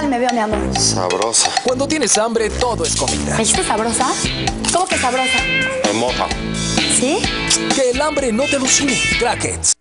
tal me veo, mi? Sabrosa. Cuando tienes hambre, todo es comida. ¿Me dijiste sabrosa? ¿Cómo que sabrosa? Hermosa. ¿Sí? Que el hambre no te alucine. Crackets.